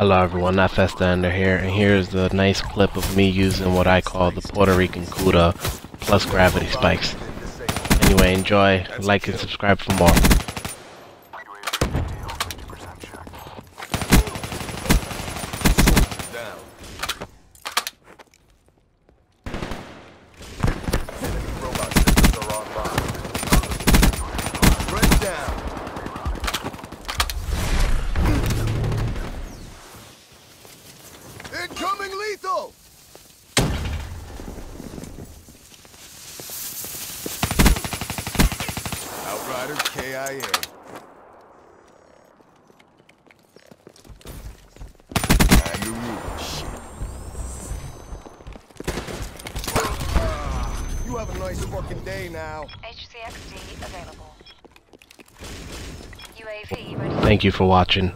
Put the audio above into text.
Hello everyone, NotFestaender here, and here's a nice clip of me using what I call the Puerto Rican Kuda plus gravity spikes. Anyway, enjoy, like and subscribe for more. Incoming lethal! Outrider KIA. You have a nice fucking day now. HC-XD available. UAV ready. Thank you for watching.